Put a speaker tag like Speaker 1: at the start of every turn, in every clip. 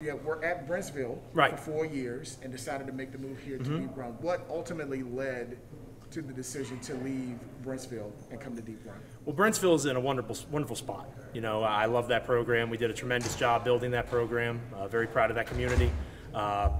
Speaker 1: Yeah, we're at Brentsville
Speaker 2: Right.
Speaker 1: for four years and decided to make the move here to Deep Run. What ultimately led to the decision to leave Brentsville and come to Deep Run?
Speaker 2: Well, Brentsville is in a wonderful, wonderful spot. You know, I love that program. We did a tremendous job building that program. Uh, very proud of that community. Uh,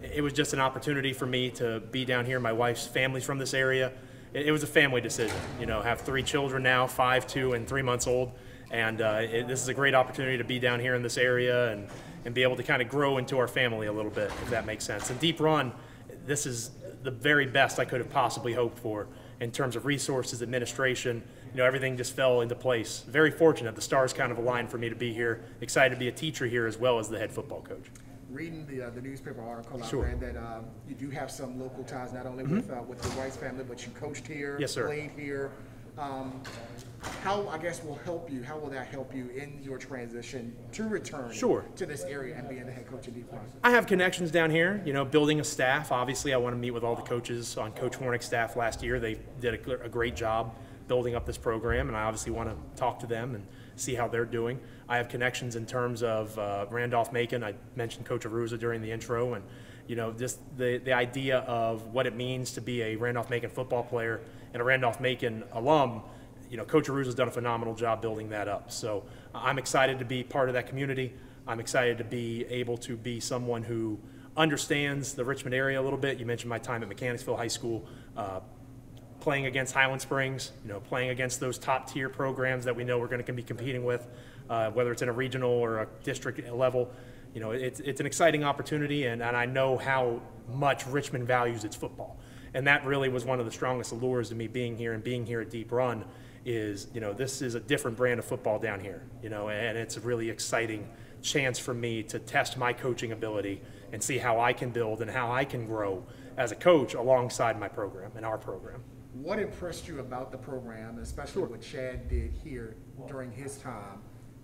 Speaker 2: it was just an opportunity for me to be down here. My wife's family's from this area. It, it was a family decision. You know, have three children now, five, two, and three months old, and uh, it, this is a great opportunity to be down here in this area and and be able to kind of grow into our family a little bit, if that makes sense. And Deep Run, this is the very best I could have possibly hoped for in terms of resources, administration. You know, everything just fell into place. Very fortunate. The stars kind of aligned for me to be here. Excited to be a teacher here as well as the head football coach.
Speaker 1: Reading the, uh, the newspaper article,
Speaker 2: Sure.
Speaker 1: I read that um, you do have some local ties, not only with, uh, with the Rice family, but you coached here.
Speaker 2: Yes,
Speaker 1: played here. Um, how, I guess, will help you, how will that help you in your transition to return
Speaker 2: Sure.
Speaker 1: to this area and being the head coach of Deep Run?
Speaker 2: I have connections down here, you know, building a staff. Obviously, I want to meet with all the coaches on Coach Hornik's staff last year. They did a, a great job building up this program, and I obviously want to talk to them and see how they're doing. I have connections in terms of uh, Randolph Macon. I mentioned Coach Arruiza during the intro, and you know, just the, the idea of what it means to be a Randolph Macon football player and a Randolph Macon alum you know, Coach Arruiza's done a phenomenal job building that up. So I'm excited to be part of that community. I'm excited to be able to be someone who understands the Richmond area a little bit. You mentioned my time at Mechanicsville High School, uh, playing against Highland Springs, you know, playing against those top tier programs that we know we're going to be competing with, uh, whether it's in a regional or a district level. You know, it's, it's an exciting opportunity, and, and I know how much Richmond values its football. And that really was one of the strongest allures to me being here and being here at Deep Run is, you know, this is a different brand of football down here, you know, and it's a really exciting chance for me to test my coaching ability and see how I can build and how I can grow as a coach alongside my program and our program.
Speaker 1: What impressed you about the program, especially what Chad did here during his time,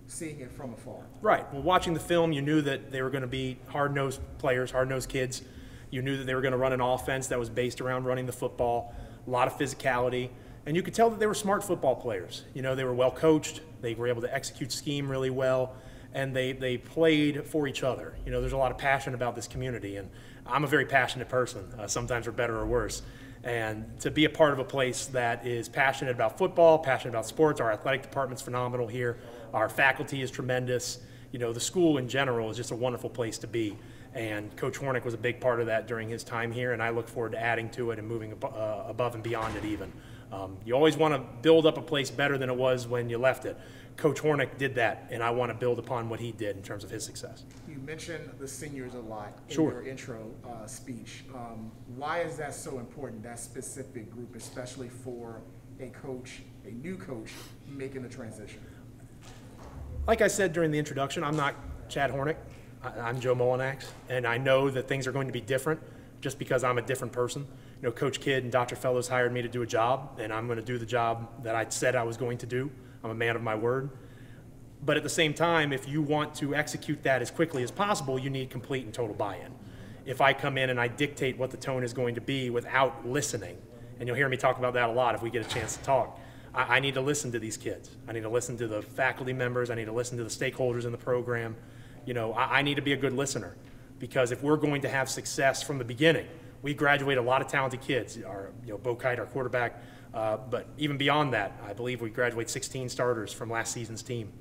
Speaker 1: seeing it from afar?
Speaker 2: Right. Well, watching the film, you knew that they were going to be hard nosed players, hard nosed kids. You knew that they were going to run an offense that was based around running the football, a lot of physicality. And you could tell that they were smart football players. You know, they were well coached, they were able to execute scheme really well, and they, they played for each other. You know, there's a lot of passion about this community, and I'm a very passionate person, uh, sometimes for better or worse. And to be a part of a place that is passionate about football, passionate about sports, our athletic department's phenomenal here, our faculty is tremendous. You know, the school in general is just a wonderful place to be. And Coach Hornik was a big part of that during his time here, and I look forward to adding to it and moving abo- uh, above and beyond it even. Um, you always want to build up a place better than it was when you left it. Coach Hornik did that, and I want to build upon what he did in terms of his success.
Speaker 1: You mentioned the seniors a lot in
Speaker 2: Sure.
Speaker 1: your intro uh, speech. Um, why is that so important, that specific group, especially for a coach, a new coach, making the transition?
Speaker 2: Like I said during the introduction, I'm not Chad Hornik. I- I'm Joe Mullinax, and I know that things are going to be different just because I'm a different person. You know, Coach Kidd and Dr. Fellows hired me to do a job, and I'm going to do the job that I said I was going to do. I'm a man of my word. But at the same time, if you want to execute that as quickly as possible, you need complete and total buy-in. If I come in and I dictate what the tone is going to be without listening, and you'll hear me talk about that a lot if we get a chance to talk, I, I need to listen to these kids. I need to listen to the faculty members. I need to listen to the stakeholders in the program. You know, I, I need to be a good listener because if we're going to have success from the beginning, we graduate a lot of talented kids. Our, you know, Bo Kite, our quarterback, uh, but even beyond that, I believe we graduate 16 starters from last season's team.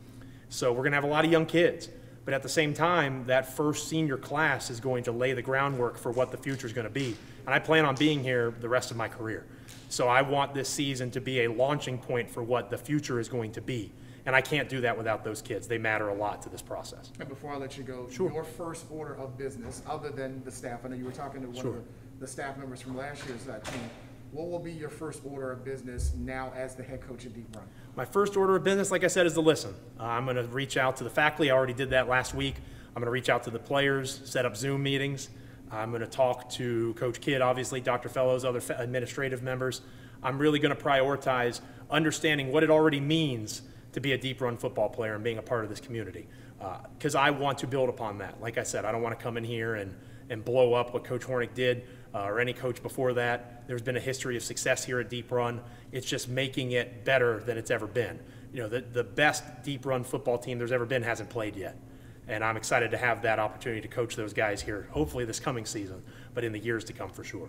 Speaker 2: So we're going to have a lot of young kids. But at the same time, that first senior class is going to lay the groundwork for what the future is going to be. And I plan on being here the rest of my career. So I want this season to be a launching point for what the future is going to be. And I can't do that without those kids. They matter a lot to this process.
Speaker 1: And before I let you go,
Speaker 2: Sure.
Speaker 1: your first order of business, other than the staff, I know you were talking to one
Speaker 2: Sure.
Speaker 1: of the, the staff members from last year's uh, team. What will be your first order of business now as the head coach of Deep Run?
Speaker 2: My first order of business, like I said, is to listen. Uh, I'm going to reach out to the faculty. I already did that last week. I'm going to reach out to the players, set up Zoom meetings. I'm going to talk to Coach Kidd, obviously, Dr. Fellows, other fa- administrative members. I'm really going to prioritize understanding what it already means to be a deep run football player and being a part of this community. Because I want to build upon that. Like I said, I don't want to come in here and, and blow up what Coach Hornik did uh, or any coach before that. There's been a history of success here at Deep Run. It's just making it better than it's ever been. You know, the, the best deep run football team there's ever been hasn't played yet. And I'm excited to have that opportunity to coach those guys here, hopefully this coming season, but in the years to come for sure.